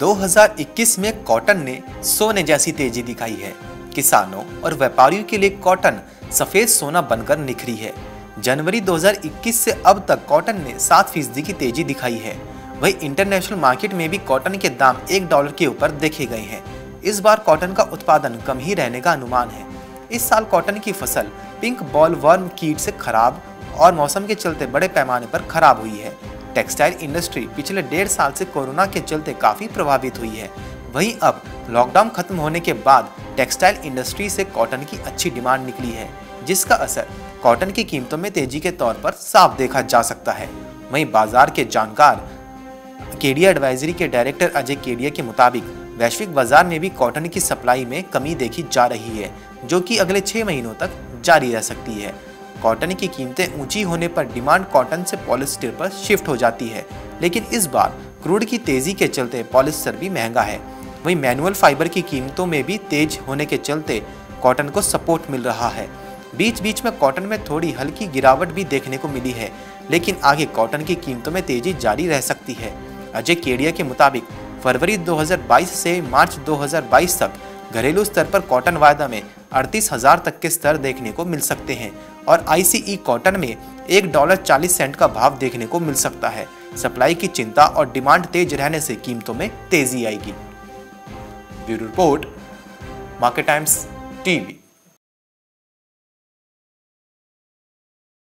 2021 में कॉटन ने सोने जैसी तेज़ी दिखाई है। किसानों और व्यापारियों के लिए कॉटन सफ़ेद सोना बनकर निखरी है। जनवरी 2021 से अब तक कॉटन ने सात फ़ीसदी की तेज़ी दिखाई है। वही इंटरनेशनल मार्केट में भी कॉटन के दाम एक डॉलर के ऊपर देखे गए हैं। इस बार कॉटन का उत्पादन कम ही रहने का अनुमान है। इस साल कॉटन की फ़सल पिंक बॉल वर्म कीट से खराब और मौसम के चलते बड़े पैमाने पर खराब हुई है। टेक्सटाइल इंडस्ट्री पिछले डेढ़ साल से कोरोना के चलते काफ़ी प्रभावित हुई है। वहीं अब लॉकडाउन खत्म होने के बाद टेक्सटाइल इंडस्ट्री से कॉटन की अच्छी डिमांड निकली है, जिसका असर कॉटन की कीमतों में तेज़ी के तौर पर साफ़ देखा जा सकता है। वहीं बाज़ार के जानकार केडिया एडवाइजरी के डायरेक्टर अजय केडिया के मुताबिक वैश्विक बाज़ार में भी कॉटन की सप्लाई में कमी देखी जा रही है, जो कि अगले छह महीनों तक जारी रह सकती है। कॉटन की कीमतें ऊँची होने पर डिमांड कॉटन से पॉलिस्टर पर शिफ्ट हो जाती है। लेकिन इस बार क्रूड की तेज़ी के चलते पॉलिस्टर भी महँगा है। वहीं मैनुअल फाइबर की कीमतों में भी तेज होने के चलते कॉटन को सपोर्ट मिल रहा है। बीच बीच में कॉटन में थोड़ी हल्की गिरावट भी देखने को मिली है, लेकिन आगे कॉटन की कीमतों में तेज़ी जारी रह सकती है। अजय केडिया के मुताबिक, फरवरी 2022 से मार्च 2022 तक घरेलू स्तर पर कॉटन वायदा में अड़तीस हज़ार तक के स्तर देखने को मिल सकते हैं और आईसीई कॉटन में एक डॉलर चालीस सेंट का भाव देखने को मिल सकता है। सप्लाई की चिंता और डिमांड तेज रहने से कीमतों में तेज़ी आएगी। Bureau report, market times, TV.